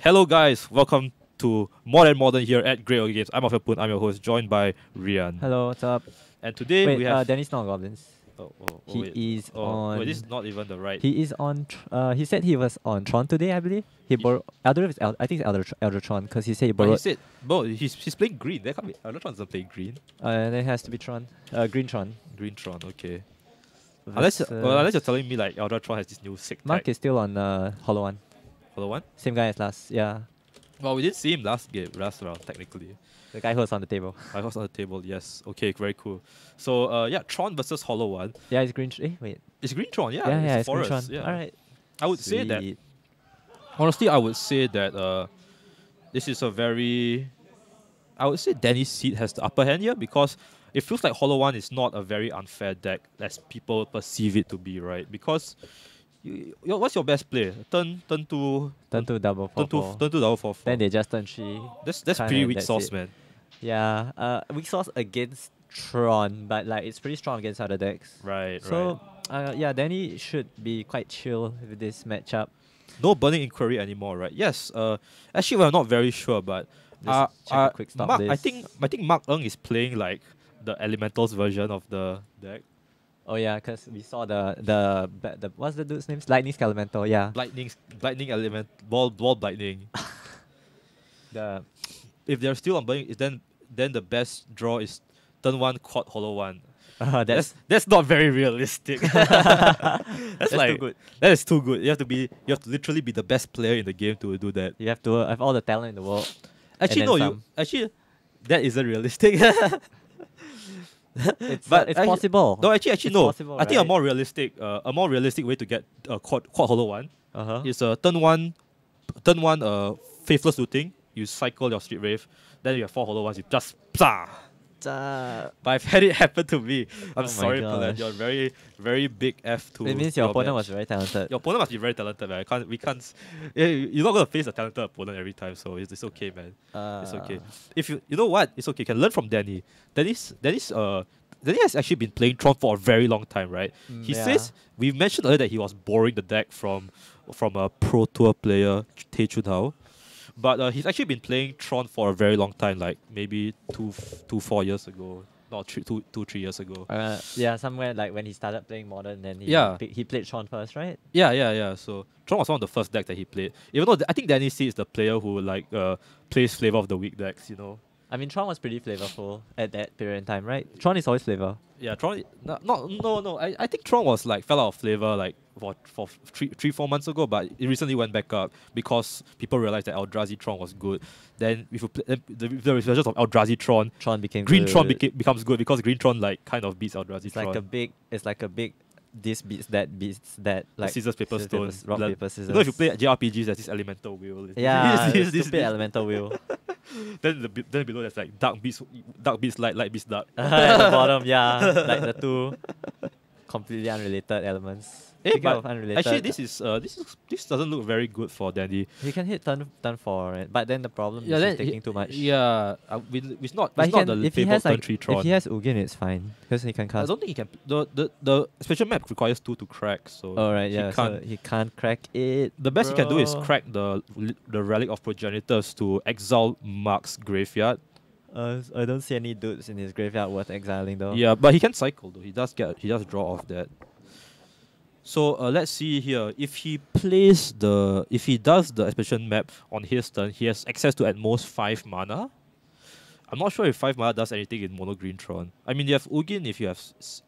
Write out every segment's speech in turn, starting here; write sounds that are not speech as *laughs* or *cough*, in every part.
Hello, guys. Welcome to More Than Modern here at Grey Ogre Games. I'm Afia Poon. I'm your host, joined by Rian. Hello, what's up? And today Wait, we uh, have. Dennis not goblins. oh, oh, oh, he wait. is Oh, on. wait, this is not even the right. he is on. Tr- uh, he said he was on Tron today, I believe. He Ye- borrowed. I don't know if it's El- I think it's Elder Eldertron because he said he but he said, bro, he's, he's playing green. That can't be. Electron's not playing green. uh, and it has to be Tron. Uh, Green Tron. Green Tron, okay. Unless, That's, well, uh, unless you're telling me like Eldratron has this new sick Mark is still on uh, Hollow One. Follow one? Same guy as last. Yeah, Well, we did see him last game, last round, technically. the guy who was on the table. *laughs* I was on the table, yes. Okay, very cool. So, uh, yeah, Tron versus Hollow One. Yeah, it's Green. Tr- eh, wait. It's Green Tron, yeah. Yeah, yeah, it's it's Green forest, Tron. yeah. All right. I would say that honestly, I would say that uh, this is a very, I would say Danny's seat has the upper hand here because it feels like Hollow One is not a very unfair deck as people perceive it to be, right? Because you, your, what's your best play? Turn turn two, Turn to double four. turn two, four. turn two double four. four. Then they just turn three. that's that's pretty weak that's sauce, it. man. Yeah. Uh, weak sauce against Tron, but like it's pretty strong against other decks. Right, right. So, uh, yeah, Danny should be quite chill with this matchup. No burning inquiry anymore, right? Yes. Uh, actually, we're not very sure, but uh, check uh, a quick stop Mark, I think I think Mark Eng is playing like the Elementals version of the deck. Oh yeah, because we saw the the the what's the dude's name? Lightning Skelemental. Yeah. Lightning, lightning element, ball, ball, lightning. *laughs* The if they're still on burning, then then the best draw is turn one, quad, hollow one. uh, That's that's that's not very realistic. *laughs* that's, too like good. that is too good. You have to be you have to literally be the best player in the game to do that. you have to have all the talent in the world. Actually, no, you actually that isn't realistic. *laughs* It's But it's actu- possible. no, actually, actually It's no. possible, I think a right? more realistic, uh, a more realistic way to get a quad, quad hollow one Uh huh. is a turn one, turn one, uh, faithless looting. You cycle your Street Wraith, then you have four hollow ones. You just psa. But I've had it happen to me. *laughs* I'm Oh sorry, Palan. gosh. You're very, very big F to. it means your opponent match. was very talented. Your opponent must be very talented, man. I can't. We can't. eh, You're not gonna face a talented opponent every time, so it's, it's okay, man. It's okay. Uh, If you, you know what, it's okay. You can learn from Danny. Danny's, Danny's, uh, Danny has actually been playing Tron for a very long time, right? Mm, he yeah. says we mentioned earlier that he was borrowing the deck from, from a pro tour player, Tae Chun Hao. But uh, he's actually been playing Tron for a very long time, like maybe two, two, four years ago, not three, two, two, three years ago. Uh, yeah, somewhere like when he started playing modern, then he Yeah. he played Tron first, right? Yeah, yeah, yeah. So Tron was one of the first decks that he played. Even though th- I think Danny C is the player who like uh, plays flavor of the week decks, you know. I mean, Tron was pretty flavorful at that period in time, right? Tron is always flavor. Yeah, Tron. No, not no, no. I, I think Tron was like fell out of flavor like for for three three four months ago, but it recently went back up because people realized that Eldrazi Tron was good. Then if you play, then the the resurgence of Eldrazi Tron, Tron became Green Tron good. beca- becomes good because Green Tron like kind of beats Eldrazi It's Tron. like a big. It's like a big. This beats that beats that. Like scissors paper scissors, stone. papers- rock Like, paper scissors. You know if you play JRPGs, there's this elemental wheel. Yeah, *laughs* this- the this- this- elemental wheel. *laughs* Then the then below there's like dark beats, dark beats light, light beats dark. *laughs* At the bottom, yeah, like the two completely unrelated elements. Eh, Speaking but of unrelated, Actually, this is uh this is this doesn't look very good for Dandy. he can hit turn turn four, right? but then the problem Yeah, is he's taking he- too much. Yeah, uh, we, it's not. but it's he not can, the if he has like three Tron. if he has Ugin, it's fine because he can cast. I don't think he can. The the the special map requires two to crack, so Oh right, he yeah. can't. so he can't crack it. the best he can do is crack the the relic of Progenitus to exile Mark's graveyard. Uh, I don't see any dudes in his graveyard worth exiling though. Yeah, but he can cycle though. He does get he does draw off that. So uh, let's see here. If he plays the if he does the expedition map on his turn, he has access to at most five mana. I'm not sure if five mana does anything in mono green Tron. I mean, you have Ugin if you have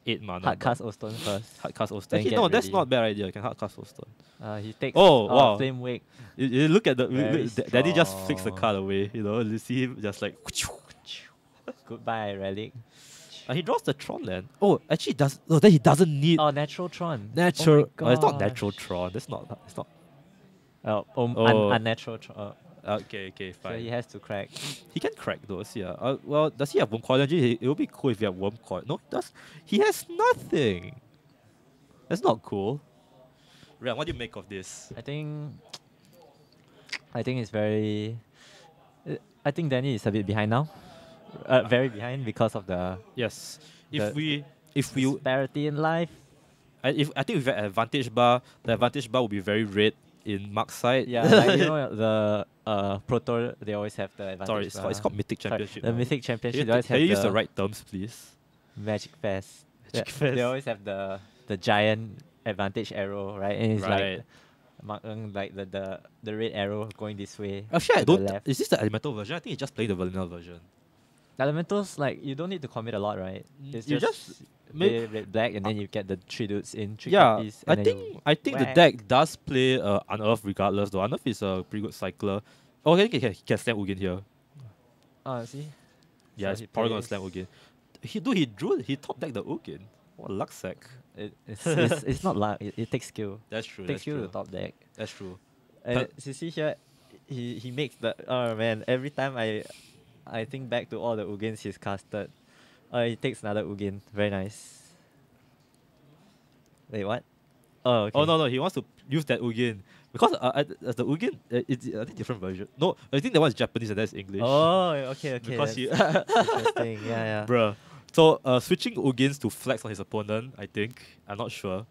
eight mana. Hard cast first. Hard cast Ostone. Then Actually, get no, that's not a bad idea. You can hard cast. Uh, he takes. Oh, uh, wow. Flame Wake. You, you look at the look, Daddy just flicks the card away. You know, you see him just like. *laughs* Goodbye, relic. And he draws the Tron land. Oh, actually, does no? Then he doesn't need Oh, natural Tron. natural. Oh, Oh, it's not natural. Tron. That's not. It's not. Oh, um, Oh. Un- unnatural Tron. Uh, Okay, okay, fine. so he has to crack. He can crack those, yeah. Uh, well, does he have Wurmcoil Engine? It would be cool if he had worm coil. No, does. He has nothing. That's not cool. Rian, what do you make of this? I think. I think it's very. uh, I think Danny is a bit behind now. Uh, very behind because of the Yes. If The- we, if we, disparity in life. I, if I think with an advantage bar, the advantage bar will be very red. in Mark's side. Yeah, *laughs* like, you know the uh proto they always have the advantage. Sorry, it's called, it's called Mythic sorry, Championship. the now. Mythic Can Championship you, they always can have you the, use the right terms, please? Magic Fest. Magic Yeah, Fest. They always have the the giant advantage arrow, right? And it's Right. like Mark Ng, like the, the the red arrow going this way. Actually, I to the don't. left. Is this the elemental version? I think you just play the vanilla version. Elementals like you don't need to commit a lot, right? It's you just, just play may- red black and then you get the three dudes in three yeah, copies. I and then think I think the deck does play uh, Unearth regardless though. Unearth is a pretty good cycler. Oh, okay, he can, he can slam Ugin here. Oh, see. Yeah, So it's he probably gonna slam Ugin. He do he drew he top deck the Ugin. What luck sack. It, it's, it's, it's not luck. It, it takes skill. *laughs* That's true. It That's takes skill true. to top deck. That's true. And But- it- you see here, he he makes the oh man. Every time I, I think back to all the Ugins he's casted, uh, he takes another Ugin. Very nice. Wait, what? Oh, okay. Oh no no, he wants to use that Ugin because uh, I, uh, the Ugin uh, it's I think different version. No, I think that one is Japanese and that's English. Oh, okay, okay. because he, interesting. Yeah, yeah. *laughs* bruh. So uh, switching Ugins to flex on his opponent, I think I'm not sure.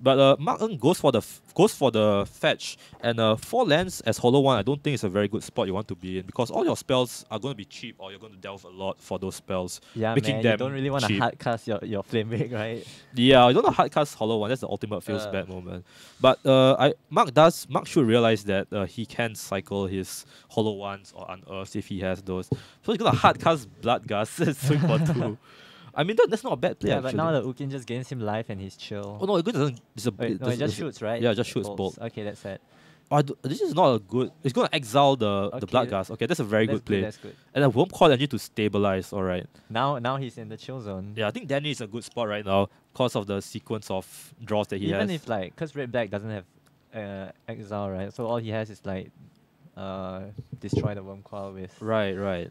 But uh, Mark Ng goes for the f- goes for the fetch and uh, four lands as hollow one. I don't think it's a very good spot you want to be in because all your spells are going to be cheap or you're going to delve a lot for those spells. Yeah, making man. them you don't really want to hard cast your your flame *laughs* right? Yeah, you don't know hard cast hollow one. That's the ultimate feels Uh. bad moment. But uh, I Mark does Mark should realize that uh, he can cycle his hollow ones or unearths if he has those. So he's gonna hard cast blood gas *laughs* swing for two. *laughs* I mean that, that's not a bad play. Yeah, but now actually. the Ukin just gains him life and he's chill. oh no, it doesn't. It's a, Wait, no, it just shoots, right? Yeah, it just shoots bolt. Okay, that's it. Oh, this is not a good. It's gonna exile the the Okay, blood gas. Okay, that's a very that's good play. That's good. and then Worm Coil Engine to stabilize. All right. Now, now he's in the chill zone. Yeah, I think Danny is a good spot right now because of the sequence of draws that he Even has. if like, cause red black doesn't have uh, exile, right? So all he has is like, uh, destroy the worm coil with. Right, right.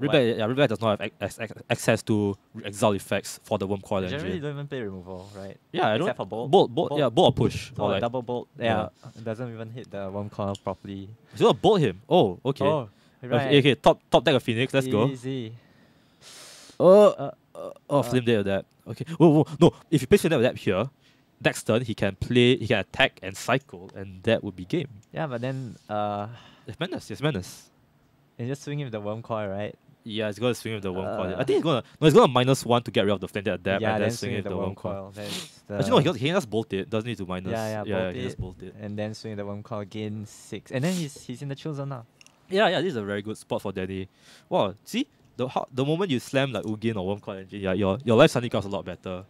Rebel, yeah, Rebel does not have ac- ac- access to exile effects for the Worm Coil Generally, engine. don't even play removal, right? Yeah, I don't. Except for bolt. Bolt, bolt, Bolt. yeah, bolt or push. Oh, or like, double bolt. Yeah, it doesn't even hit the worm coil properly. gonna bolt him. Oh, okay. Oh, right. Okay, okay, top top deck of Phoenix. Let's go. Easy. Oh, Uh, uh, oh, uh, Flameblade Adept. Okay. Whoa, whoa, no. If you play Flameblade Adept here, next turn he can play, he can attack and cycle, and that would be game. Yeah, but then uh, It's menace. It's menace. you just swing with the worm coil, right? Yeah, it's gonna swing with the worm coil. I Uh. think he's gonna no, he's gonna minus one to get rid of the day adapt, yeah, and then then swing with the worm coil. coil. The Actually, no, he can, he can just bolt it. Doesn't need to minus. Yeah, yeah, yeah, bolt he just it. bolt it. and then swing the worm coil gain six, and then he's he's in the chill zone now. Yeah, yeah, this is a very good spot for Danny. Wow, see the how, the moment you slam like Ugin or Worm Coil Engine, yeah, your your life suddenly becomes a lot better.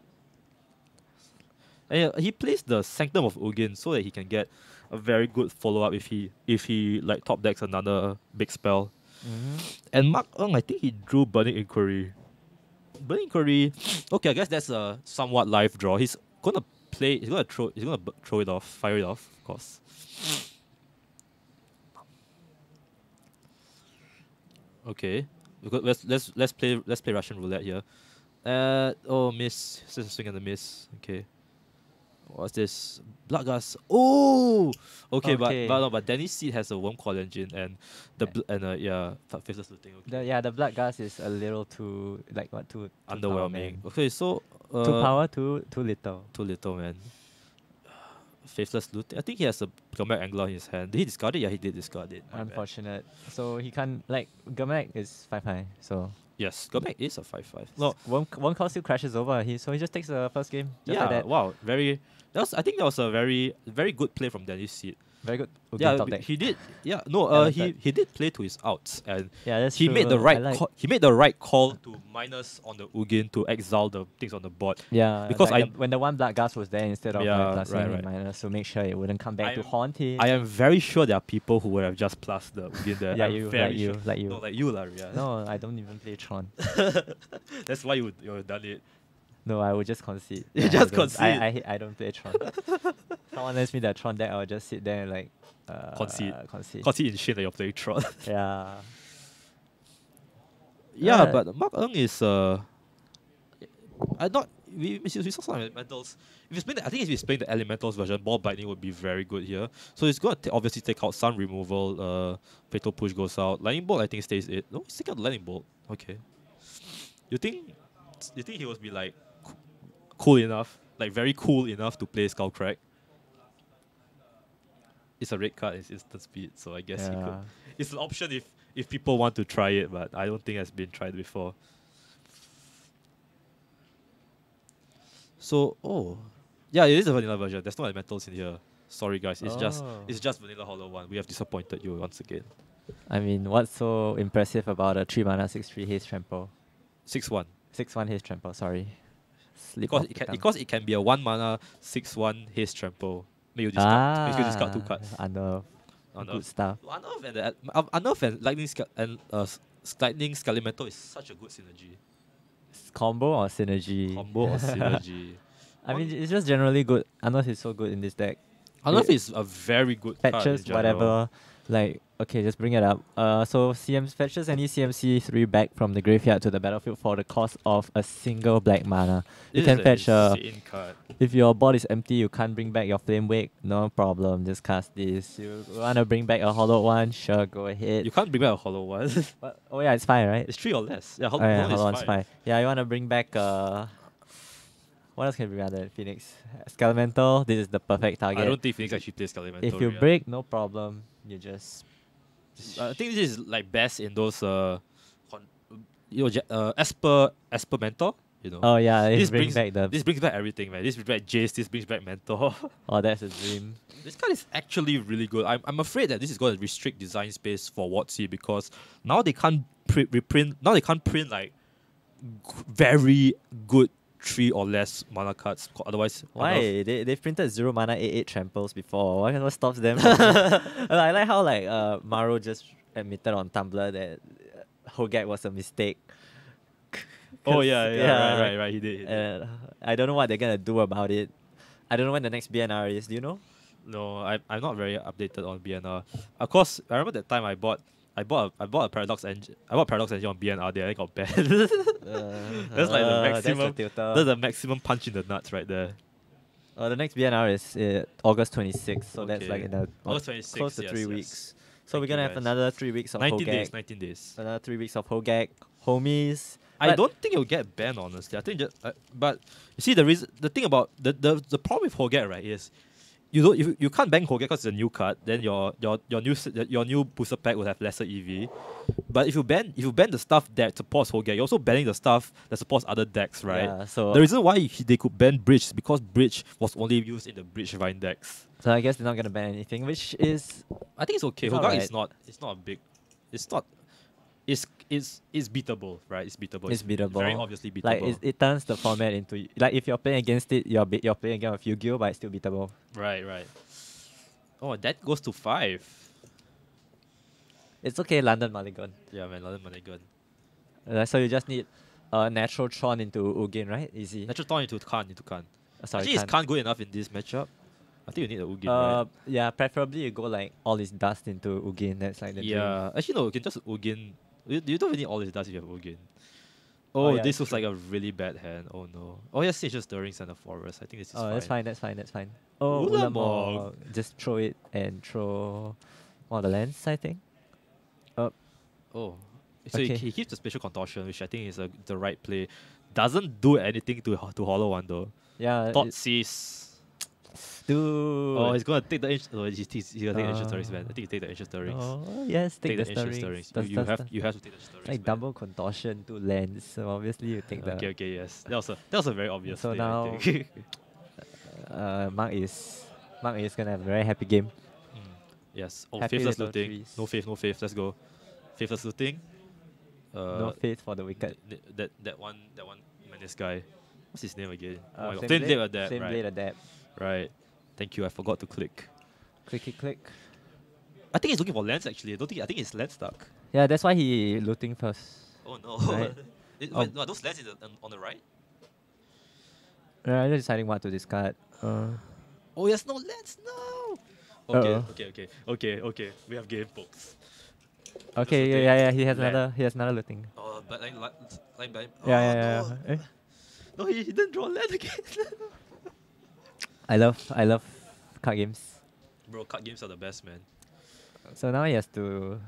And yeah, he plays the Sanctum of Ugin so that he can get a very good follow up if he if he like top decks another big spell. Mm-hmm. And Mark Ng, I think he drew Burning Inquiry. Burning Inquiry, *sniffs* okay, I guess that's a somewhat live draw. He's gonna play. He's gonna throw. He's gonna throw it off, fire it off, of course. Okay, let's let's let's play let's play Russian roulette here. Uh oh, miss. This is swing and the miss. Okay. What's this? Blood gas. Oh, okay, Okay. but but no, but Danny's seed has a worm coil engine and the bl- and uh, yeah, fa- faithless looting. Okay. The, yeah, the blood gas is a little too like what too, too Underwhelming. man. Okay, so uh, too power, too too little. Too little, man. *sighs* Faithless loot. I think he has a Gurmag Angler in his hand. Did he discard it? Yeah, he did discard it. Unfortunate. So he can't like Gurmag is five high. So Yes, Gurmag is a five five. No, one one call still crashes over. He so he just takes the first game. Just yeah. like that. Wow, very. That was. I think that was a very very good play from Danny's seed. Very good. Ugin yeah, top deck. he did. Yeah, no. Uh, he he did play to his outs and yeah, that's he true. made the right. like- call, he made the right call to minus on the Ugin to exile the things on the board. Yeah, because like I- the- when the one black gas was there instead of Yeah, like right, right. minus to make sure it wouldn't come back to I'm- haunt him. I am very sure there are people who would have just plus the Ugin there. yeah, I'm you, like you, sure. like you. No, like you, lah, yeah. No, I don't even play Tron. *laughs* That's why you you have done it. No, I would just concede. You *laughs* I just don't- concede. I, I, I don't play Tron. *laughs* Someone lends me that Tron deck, I would just sit there and like uh, Concede. Concede. Cause he in shit that you're playing Tron. *laughs* Yeah. yeah, Uh, but Mark Ng is uh, I not we, we we saw some elementals. If he's playing, the, I think if he's playing the elementals version, ball binding would be very good here. So he's gonna ta- obviously take out sun removal. Uh, fatal push goes out. Lightning bolt I think stays it. No, he's taking out the lightning bolt. Okay. You think? You think he was be like coo- cool enough, like very cool enough to play Skullcrack? it's a red card. It's instant speed, so I guess he could. It's an option if if people want to try it, but I don't think it's been tried before. So oh, yeah, it is a vanilla version. There's no elementals in here. Sorry guys, it's just Oh. it's just vanilla hollow one. We have disappointed you once again. I mean, what's so impressive about a 3 mana 6 3 haste trample? Six one. 6 1 haste trample, sorry. Slip Because it can because it can be a one mana six one haste trample. Make you discard ah, make you discard two cards. Unearth. Unearth. Good stuff. Unearth and the, uh, Unearth and lightning Scal- and uh, lightning skelemental is such a good synergy. Combo or synergy? Combo or synergy. *laughs* I mean, it's just generally good. Unearth is so good in this deck. Unearth It- is a very good card Fetches, general. whatever. Like, okay, just bring it up. Uh, so CM fetches any CMC three back from the graveyard to the battlefield for the cost of a single black mana. You can fetch uh, card. If your board is empty, you can't bring back your Flame Wake. No problem, just cast this. You wanna bring back a Hollow one? Sure, go ahead. You can't bring back a hollow one. *laughs* What? Oh yeah, it's fine, right? it's three or less. Yeah, Oh hollow, yeah, hollow Hollow is one's fine. Yeah, you wanna bring back uh. What else can bring out there? Phoenix, Skelemental. This is the perfect target. I don't think Phoenix actually plays Skelemental. if you yeah. break, no problem. You just. I think this is like best in those uh, con- you know, uh, Esper Esper Mentor. You know, Oh yeah, This brings brings- back the. this brings back everything, man. This brings back Jace. This brings back Mentor. *laughs* oh, that's a dream. this card is actually really good. I'm, I'm afraid that this is going to restrict design space for WotC because now they can't print reprint. Now they can't print like g- very good three or less mana cards. Otherwise, Why they they've printed zero mana eight eight tramples before? What, what stops them? *laughs* *laughs* I like how like uh Maro just admitted on Tumblr that uh, Hogaak was a mistake. *laughs* Oh 'Cause, yeah, yeah, right, right, right. He did. he did. Uh, I don't know what they're gonna do about it. I don't know when the next BNR is. Do you know? No, I I'm not very updated on BNR. Of course, I remember that time I bought I bought a, I bought a Paradox engine. I bought Paradox engine on BNR. There, I got banned. *laughs* That's like the Uh, maximum- That's the. That's the maximum punch in the nuts right there. Uh, the next BNR is uh, August 26th, so that's like Okay. in a August 26th, close to yes, three yes. weeks. So Thank we're gonna have guys. another three weeks of 19 Hogaak. days, 19 days. Another three weeks of Hogaak, homies. I don't think it'll get banned honestly. I think just uh, but you see the reason the thing about the the, the problem with Hogaak right is you don't you, you can't ban Hogaak because it's a new card. Then your your your new your new booster pack will have lesser EV. But if you ban if you ban the stuff that supports Hogaak, you're also banning the stuff that supports other decks, right? Yeah, so The reason why he, they could ban Bridge is because Bridge was only used in the Bridge Vine decks. So I guess they're not gonna ban anything, which is I think it's okay. It's Hogaak alright. is not it's not a big it's not it's it's it's beatable, right? It's beatable. It's Very beatable. obviously beatable. like it, it turns the format into like if you're playing against it, you're you're playing against a Yu-Gi-Oh, but it's still beatable. Right, right. Oh, that goes to five. It's okay, London Mulligan. Yeah, man, London Mulligan. Uh, so you just need a natural Tron into Ugin, right? Easy. Natural Tron into Karn, into Karn. Uh, sorry, Actually, is. Karn good enough in this matchup? I think you need a Ugin, Uh, right? yeah, preferably you go like All Is Dust into Ugin. That's like the dream. Yeah, actually no, you can just Ugin. You, you don't All Is Dust if you have Ugin. Oh, oh, yeah, this looks like a really bad hand. Oh no. Oh yes, it's just Stirring Center Forest. I think this is Oh, fine. that's fine. That's fine. That's fine. Oh, Ulamog. Ulamog. Just throw it and throw one of the lands. I think. Oh. So Okay. he, he keeps the spatial contortion, which I think is a, the right play. Doesn't do anything to to Hollow One though. Yeah. Thoughtseize. Dude. Oh, he's gonna take the inch. Oh, he's, he's, he's gonna take the ancient stirrings, man. I Uh, think he take the ancient stirrings. Oh yes, take, take, the, the ancient stirrings. stirrings. Does- You, you does have you have to take the stirrings. like man. double contortion, two lands. So obviously you take the. Okay, okay, yes. That was a that was a very obvious. So I now- *laughs* Uh, Mark is Mark is gonna have a very happy game. Mm, yes. Oh, Happy faithless looting. trees. No faith, no faith. Let's go. Faithless looting. Uh, no faith for the wicked. th- that that one that one menace guy. What's his name again? Uh, oh my god. Flame Blade- Blade Adept, Flame right? Blade Adept. Right. Thank you. I forgot to click. Clicky click. I think he's looking for lands actually. I don't think I think he's land stuck. Yeah, that's why he looting first. Oh no. *laughs* Right. *laughs* It- Oh. wait, no, those in the, on, on the right? Yeah, I'm just deciding what to discard. Uh, Oh, yes, no lands. No. Okay, Uh-oh. okay, okay, okay, okay. We have game, folks. okay, yeah, yeah, yeah. He has Land. another. He has another looting. Oh, but line, line, line by. Yeah, oh, yeah, yeah. No. Eh? no he, he didn't draw land again. *laughs* I love, I love card games. Bro, card games are the best, man. So now he has to.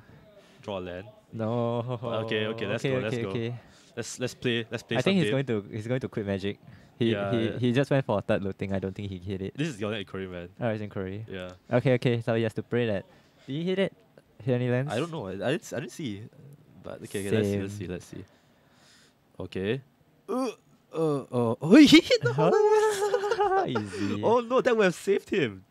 Draw a land. No. Okay, okay, let's okay, go, let's okay, go. Okay. Let's let's play. Let's play. I think he's some going to he's going to quit magic. He Yeah, he, yeah. he just went for a third looting. I don't think he hit it. This is your inquiry, man. Oh, it's inquiry. Yeah. Okay, okay. So he has to pray that. Did he hit it? Hit any lands? I don't know. I, I didn't. s- I didn't see. But okay, okay let's see. Let's see. Let's see. Okay. Uh, uh, uh, oh, he hit the hollow. Easy. oh no, that would have saved him.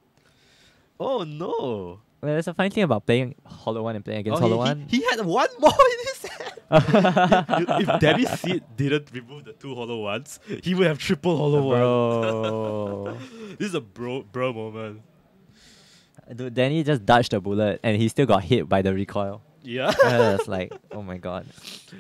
Oh no. Well, there's a funny thing about playing Hollow One and playing against oh, Hollow he, One. He, he had one more in his hand. *laughs* if, if Danny Seed didn't remove the two hollow ones, he would have triple hollow one. Bro. *laughs* This is a bro bro moment. Dude, Danny just dodged the bullet and he still got hit by the recoil. Yeah. *laughs* It's *laughs* like, oh my god.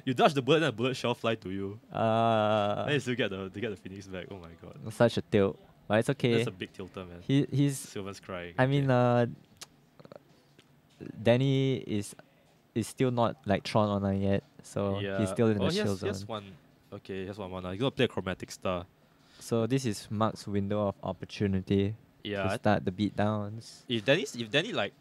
you dodge the bullet and the bullet shell fly to you. Uh, Then you still get the to get the phoenix back. Oh my god. such a tilt. But it's okay. That's a big tilter, man. He he's Silver's crying. I mean uh Danny is is still not like Tron online yet, so yeah. he's still in oh, the he has, shield he has zone. one. Okay, he has one mana. He's gonna play a chromatic star. So this is Mark's window of opportunity Yeah. to start the beatdowns. if Danny's if Danny like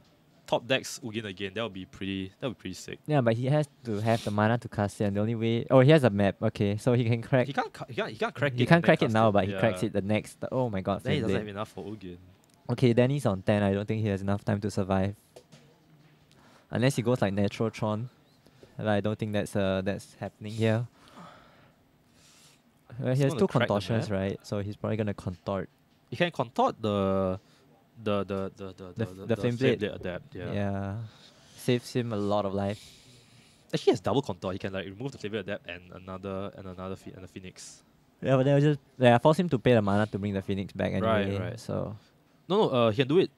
top decks Ugin again, that would be pretty. That would be pretty sick. Yeah, but he has to have the mana to cast it, and the only way oh he has a map, okay, so he can crack He can't. He can't. He can't crack it. he can't crack it now, but he cracks it the next oh my god, Then he doesn't Blade. have enough for Ugin. Okay, Danny's on 10. I don't think he has enough time to survive. Unless he goes like Natural Tron. But I don't think that's uh that's happening here. Well, he has two contortions, right? So he's probably gonna contort. He can contort the, the the the the The the, the, the Flame Blade. adapt. Yeah. Yeah. Saves him a lot of life. Actually, he has double contort. He can like remove the Flameblade Adept and another and another and a phoenix. Yeah, but they'll just yeah, force him to pay the mana to bring the Phoenix back anyway. right. right. So No, no. Uh, he can do it.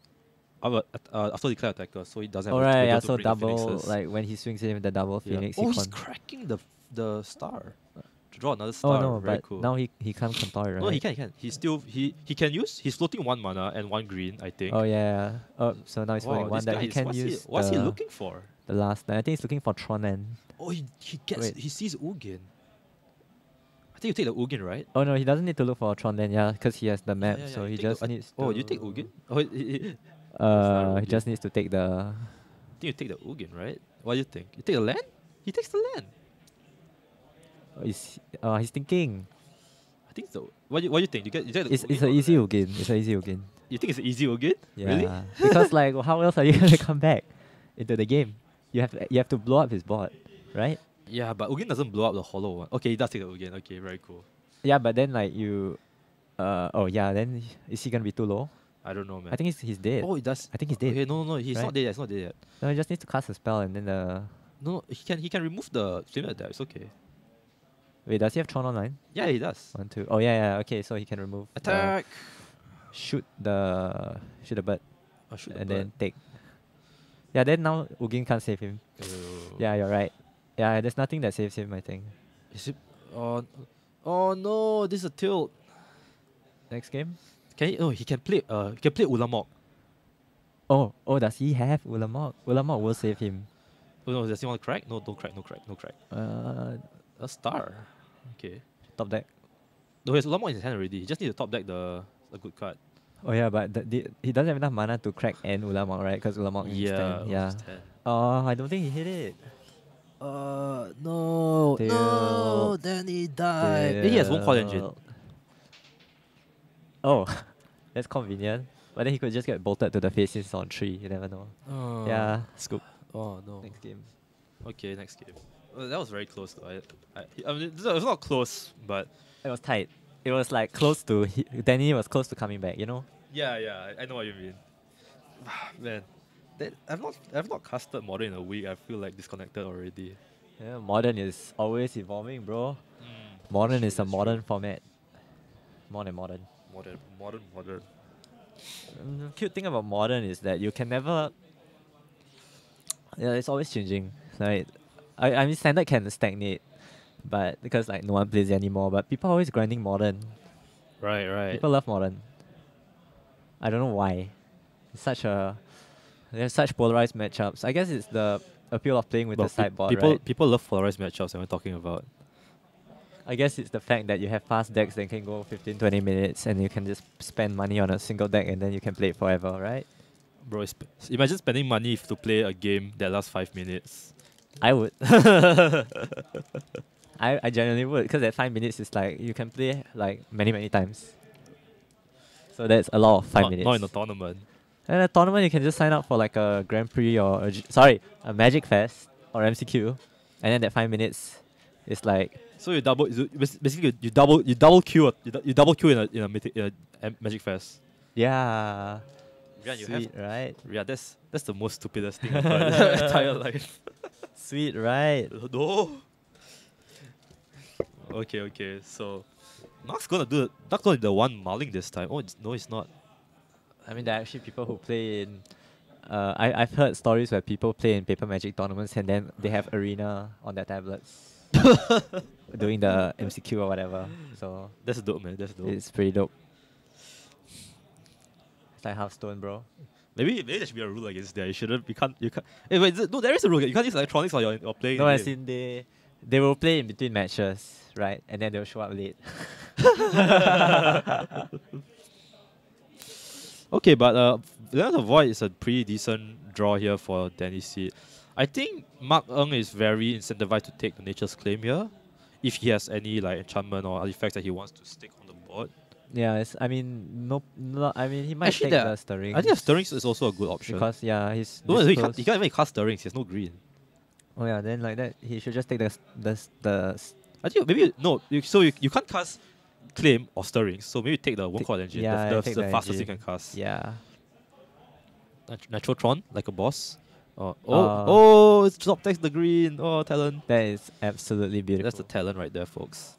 Uh, uh, after declare attacker, so he doesn't. have to Alright, able yeah, so double like when he swings in with the double Yeah. Phoenix Oh, he he's cracking the the star to draw another star. Oh no, Very but cool. now he he can't contort, right? No, he can. He can. He still he he can use. He's floating one mana and one green. I think. Oh yeah. Oh, so now he's Wow, one that he is- can what's use. He, what's he looking for? The last, I think he's looking for Tron and. Oh, he, he gets. Wait. He sees Ugin. I think you take the Ugin, right? Oh no, he doesn't need to look for Tron then, yeah, because he has the map, yeah, yeah, so you he take the- just needs. Oh, you take Ugin? *laughs* Oh, he, he, Uh, he just needs to take the. I think you take the Ugin, right? What do you think? You take the land? He takes the land. He's, uh, he's thinking. I think so. What do you, what do you think? You get take the It's it's an easy? Ugin. It's an easy Ugin. You think it's an easy Ugin? Yeah. Really? *laughs* because like, how else are you gonna come back into the game? You have you have to blow up his board, right? Yeah, but Ugin doesn't blow up the hollow one. Okay, he does take the Ugin. Okay, very cool. Yeah, but then like you, uh, oh yeah, then is he gonna be too low? I don't know, man. I think he's he's dead. Oh, he does. I think he's dead. Okay, no, no, no. He's right? not dead. yet, It's not dead yet. No, he just needs to cast a spell and then the. No, no, he can he can remove the flame attack. It's okay. Wait, does he have Tron online? Yeah, he does. One, two. Oh yeah, yeah. Okay, so he can remove. the- Attack. shoot the shoot the bird Oh, shoot the and bird. then take. Yeah, then now Ugin can't save him. Oh. Yeah, you're right. Yeah, there's nothing that saves him. I think. Is it? Oh, oh no! This is a tilt. Next game. Can he? Oh, he can play. Uh, he can play Ulamog. Oh, oh, does he have Ulamog? Ulamog will save him. Oh no, does he want to crack? No, don't crack. No crack. No crack. Uh, A star. Okay. top deck. No, he has Ulamog in his hand already. He just need to top deck the a good card. Oh yeah, but the, the, he doesn't have enough mana to crack and Ulamog, right? Because Ulamog is yeah. 10. Yeah. Oh, I don't think he hit it. Uh no, Tilt. no, then he died. Eh, He has Wurmcoil Engine. Oh, *laughs* that's convenient. But then he could just get bolted to the face since it's on three. You never know. Oh. Yeah, scoop. Oh no. Next game. Okay, next game. Uh, that was very close though. I, I, I mean, it was not close, but It was tight. It was like close to he, Danny was close to coming back. You know. yeah, yeah, I, know what you mean. *sighs* Man, that I've not I've not casted modern in a week. I feel like disconnected already. Yeah, modern is always evolving, bro. Mm. Modern is a modern format. Modern, modern. Modern, modern, modern. Mm, The cute thing about modern is that you can never. Yeah, it's always changing. Like, I, I mean, standard can stagnate, but because like no one plays it anymore. But people are always grinding modern. Right, right. People love modern. I don't know why. It's such a. There's such polarized matchups. I guess it's the appeal of playing with But the pe- sideboard, people right? people love polarized matchups. And we're talking about. I guess it's the fact that you have fast decks that can go 15, 20 minutes and you can just spend money on a single deck and then you can play it forever, right? Bro, sp- imagine spending money f- to play a game that lasts five minutes. I would. *laughs* I, I genuinely would because that five minutes is like you can play like many many times. So that's a lot of five not, minutes. not in a tournament. And a tournament you can just sign up for like a Grand Prix or a sorry a Magic Fest or MCQ, and then that five minutes is like So you double you- basically you, double you double queue a- you, you double queue in a in a, mythic, in a Magic Fest. yeah, Yeah, you have sweet right, yeah that's that's the most stupidest thing I've heard in my entire life. *laughs* sweet right. No. Okay, okay. So Mark's gonna do the, not gonna do the one mulling this time. Oh it's, no, it's not. I mean, there are actually people who play in. Uh, I I've heard stories where people play in paper magic tournaments and then they have arena on their tablets, *laughs* doing the MCQ or whatever. So That's dope, man. That's dope. it's pretty dope. It's like Hearthstone, bro. Maybe maybe there should be a rule against that. You shouldn't. You can't. You can't. Hey, wait. is it- No, there is a rule. You can't use electronics while you're, you're playing. No, as in they they will play in between matches, right? And then they'll show up late. *laughs* Okay, but uh, Land of Void is a pretty decent draw here for Danny Seed. I think Mark Eng is very incentivized to take the Nature's Claim here, if he has any like enchantment or artifacts that he wants to stick on the board. Yeah, it's, I mean, no, no, I mean he might Actually, take the- the stirring. I think the Stirrings is also a good option. because yeah, he's no, he, can't, he can't even cast Stirrings. He has no green. Oh yeah, then like that, he should just take the the the I think maybe no. You, so you, you can't cast Claim or Stirrings. So maybe take the Wurmcoil Engine. yeah, the, the, the the fastest you can cast. yeah. Nat- Naturotron like a boss. Oh, oh, Uh, oh! It's top text the green. Oh, talent. That is absolutely beautiful. That's the talent right there, folks.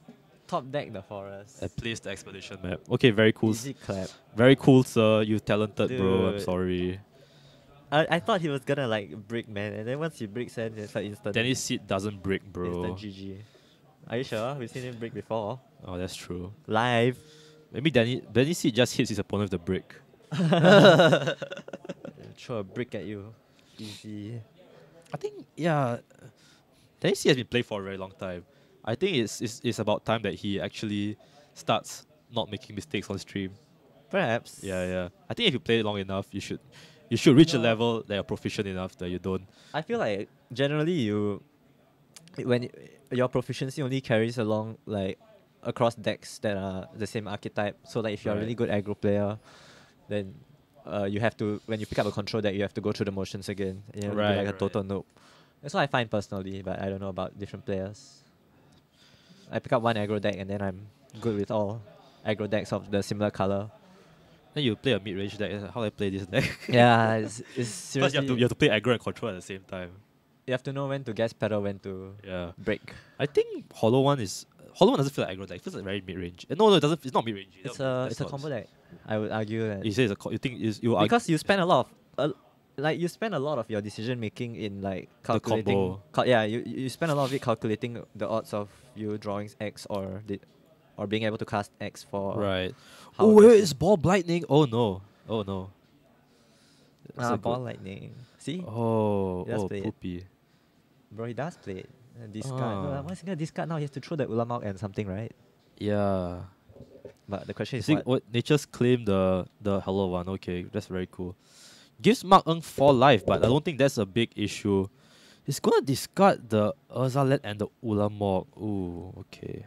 Top deck the forest. I placed the expedition map. Okay, very cool. Easy clap. Very cool, sir. You talented, bro. I'm sorry. I, I thought he was gonna like break, man, and then once he breaks, then it's like instant. Danny's seat doesn't break, bro. Instant GG. Are you sure? We've seen him break before. Oh, that's true. Live. Maybe Danny Danny's seat just hits his opponent with the brick. *laughs* Throw a brick at you. Easy. I think yeah. Danny seat has been played for a very long time. I think it's, it's it's about time that he actually starts not making mistakes on stream. Perhaps. Yeah, yeah. I think if you play it long enough, you should you should reach a level that you're proficient enough that you don't. I feel like generally you, when your proficiency only carries along like across decks that are the same archetype. So like if you're a really Right. good aggro player, then uh, you have to when you pick up a control deck, you have to go through the motions again. You know, Right, be like a right. total noob. That's what I find personally, but I don't know about different players. I pick up one aggro deck and then I'm good with all aggro decks of the similar color. Then you play a mid range deck. How do I play this deck? *laughs* yeah, it's, *laughs* it's seriously. you have to you have to play aggro and control at the same time. you have to know when to gas pedal, when to Yeah. break. I think Hollow One is Hollow One doesn't feel like aggro deck. It feels like very mid range. No, no, it doesn't. It's not mid range. It's a it's a combo deck. I would argue that You say it's a co- you think is you argue because you spend a lot of uh, like you spend a lot of your decision making in like calculating. combo. cal- yeah, you you spend a lot of it calculating the odds of you drawing X or the, or being able to cast X for right. Oh, wait, it's ball lightning. Oh no. Oh no. That's Ah, ball lightning. See, Oh, Just oh, poopy. bro, he does play it. Uh, discard. Ah. No, once he gonna discard now, he has to throw the ulam out and something, right? Yeah. But the question is what? what nature's claim the the hollow one. Okay, that's very cool. Gives Mark Eng four life, but I don't think that's a big issue. He's gonna discard the Urzalet and the Ulamog. Ooh, okay.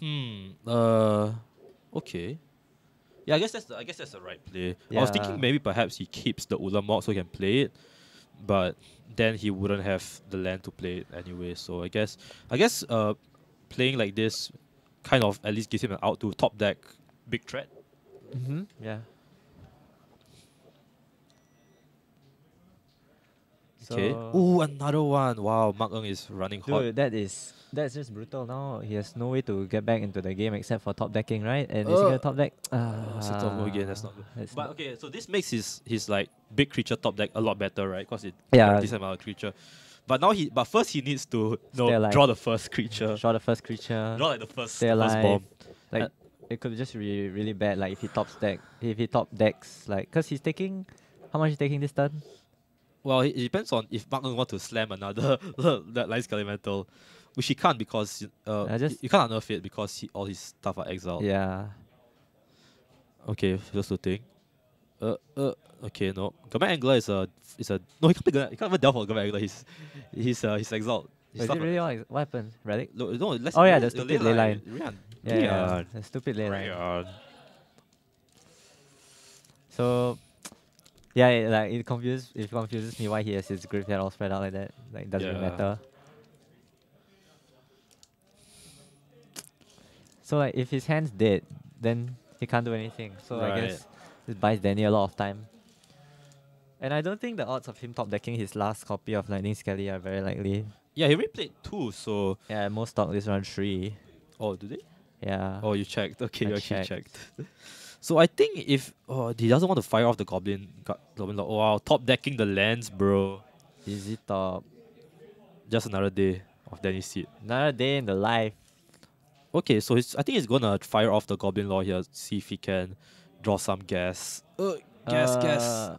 Hmm. Uh. Okay. Yeah, I guess that's the, I guess that's the right play. Yeah. I was thinking maybe perhaps he keeps the Ulamog so he can play it, but then he wouldn't have the land to play it anyway. So I guess I guess uh playing like this kind of at least gives him an out to top deck big threat. Mm-hmm. Yeah. Okay. So- Ooh, another one. Wow, Mark Eng is running hot. Dude, that is that's just brutal. Now he has no way to get back into the game except for top decking, right? And is he Uh, gonna top deck? Oh, so top again. That's not good. That's But not- okay, so this makes his his like big creature top deck a lot better, right? Because it Yeah. this amount of creature. But now he but first he needs to no Stay alive. draw the first creature. draw the first creature. Draw like the first, Stay the first bomb. Like Uh, it could just be really bad. Like if he top deck, if he top decks, like because he's taking, how much he taking this turn? Well, it, it depends on if Mark Eng want to slam another *laughs* that Light Skelemental, which he can't because uh I just- you can't unearth it because he, all his stuff are exiled. Yeah. Okay, just looting. Uh, uh, okay, no. Gurmag Angler is a is a no. He can't, play Gurmag- he can't even delve for Gurmag Angler. He's he's uh, he's exiled. Is it really all ex- what happened? Relic? No, no, let's Oh, yeah, the stupid ley ley line. Rian, Yeah, yeah, the stupid ley line. So, yeah, it, like it confuses it confuses me why he has his graveyard all spread out like that. Like, it doesn't Yeah. matter. So like, if his hand's dead, then he can't do anything. So I guess this buys Danny a lot of time. And I don't think the odds of him top decking his last copy of Lightning Skelly are very likely. Yeah, he replayed two, so Yeah, most stock this round three. oh, do they? Yeah. Oh, you checked. Okay, I you actually checked. checked. *laughs* so I think if oh he doesn't want to fire off the goblin, goblin lord. Wow, top decking the lands, bro. Easy top. Just another day of Danny's seat. Another day in the life. Okay, so he's, I think he's gonna fire off the goblin lord here, see if he can draw some gas. Uh, gas, gas. Uh,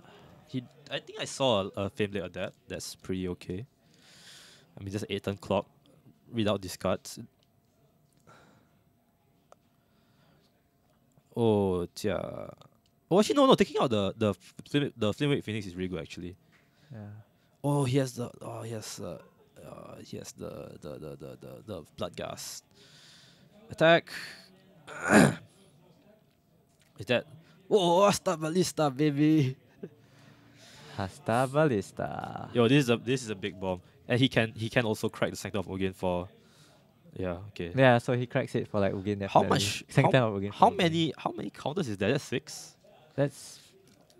He, I think I saw a, a Flameblade Adept. That's pretty okay. I mean, just eight turn clock without discards. Oh, yeah. Oh, actually, no, no. Taking out the the flame, the flame phoenix is really good actually. yeah. Oh, he has the oh he has uh, uh he has the the the the the, the blood gas. Attack. *coughs* is that? Oh, Asta Ballista, baby. Hasta ballista. Yo, this is a this is a big bomb, and he can he can also crack the Sanctum of Ugin for. Yeah. Okay. Yeah, so he cracks it for like Ugin definitely. How much? Sanctum How, of Ugin how many? How many counters is that? That's six. That's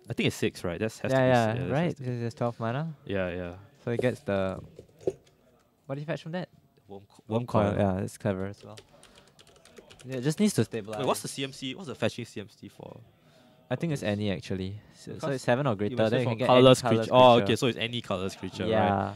I think it's six, right? That's has yeah, to be, yeah, s- that's- right. that's- There's 12 mana, Yeah, yeah. so he gets the. What did he fetch from that? Worm, co- Worm coil. Yeah, that's clever as well. Yeah, it just needs to stabilize. Wait, what's the CMC? What's the fetching CMC for? I think it's any actually. So, so it's seven or greater. was Then you can get colorless any colorless creature. Oh, okay, so it's any colorless creature, right? yeah.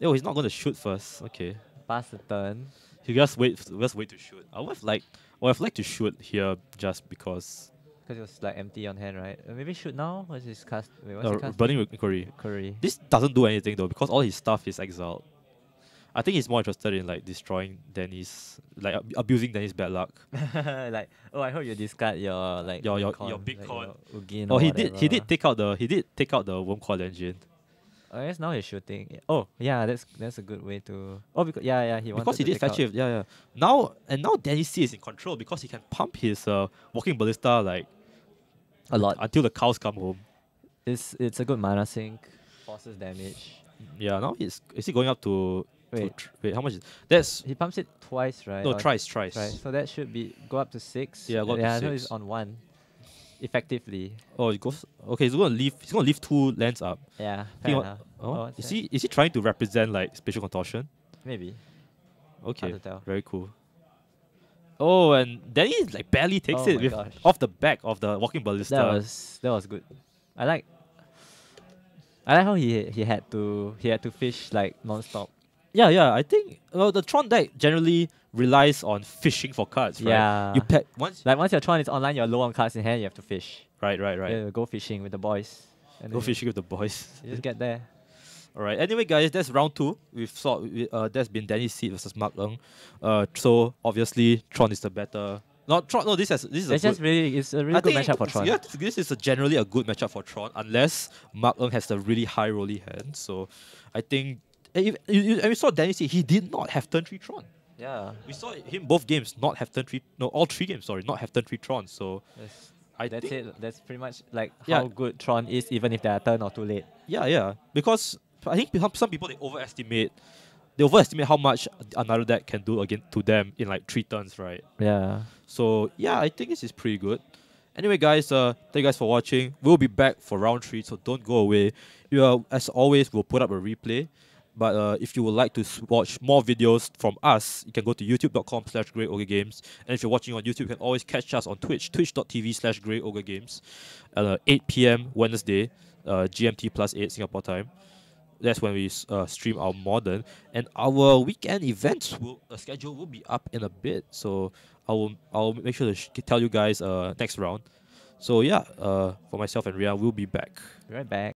Yo, he's not gonna shoot first. Okay. Pass the turn. He just wait just wait to shoot. I would like I would liked to shoot here just because Because it was like empty on hand, right? Uh, maybe shoot now? What's his cast? Wait, what's uh, his cast? burning inquiry. Curry. This doesn't do anything though because all his stuff is exiled. I think he's more interested in like destroying Danny's like ab- abusing Danny's bad luck. *laughs* like, oh, I hope you discard your like Your- your- your like, Bitcoin. your Ugin Oh or he did he did take out the he did take out the worm coil engine. I guess now he's shooting. Oh, yeah, that's that's a good way to. Oh, because yeah, yeah, he Because he to did fetch it, yeah, yeah. Now and now Danny C is in control because he can pump his uh, walking ballista like a lot. until the cows come home. It's it's a good mana sink. Forces damage. Yeah, now he's is he going up to, to Wait, tr- wait how much is that's he pumps it twice, right? no Or- tries. Right, so that should be go up to six. Yeah, go up to yeah, so six. it's on one. Effectively, Oh, he goes. Okay, he's gonna leave. He's gonna leave two lands up. yeah. Fair enough. Oh, what's is he is he trying to represent like spatial contortion? Maybe. Okay, Hard to tell. very cool. Oh, and Danny like barely takes Oh it with gosh. off the back of the walking ballista. That was that was good. I like. I like how he he had to he had to fish like non-stop. yeah, yeah. I think well the Tron deck generally relies on fishing for cards, right? Yeah. You pack once. Like once your Tron is online, you're low on cards in hand. You have to fish. Right, right, right. Yeah, go fishing with the boys. And Go fishing with the boys. *laughs* You just get there. All right. Anyway, guys, that's round two. We've saw uh, that's been Danny Seed versus Mark Ng. Uh, so obviously Tron is the better. Not Tron. No, this has this is a It's good, just really it's a really I good think matchup for Tron. Yeah, this- this is a generally a good matchup for Tron, unless Mark Ng has a really high rolly hand. So I think. And, if, you, you, and we saw Danny Seed, he did not have turn three Tron. Yeah. We saw him both games not have turn three. No, all three games. Sorry, not have turn three Tron. So That's, I that's it. That's pretty much like Yeah. how good Tron is, even if they are turn or too late. Yeah, yeah. Because I think some- some people they overestimate, they overestimate how much another deck can do again to them in like three turns, right? Yeah. So yeah, I think this is pretty good. Anyway, guys, uh, thank you guys for watching. We'll be back for round three, so don't go away. You are, as always, we'll put up a replay. But uh, if you would like to watch more videos from us, you can go to youtube.com slash Grey Games. And if you're watching on YouTube, you can always catch us on Twitch, twitch.tv slash Grey Games at uh, 8 p.m. Wednesday, uh, GMT plus 8 Singapore time. That's when we uh, stream our modern. And our weekend events will uh, schedule will be up in a bit. So I will I'll make sure to tell you guys uh, next round. So yeah, for myself and Ria, we'll be back. Be right back.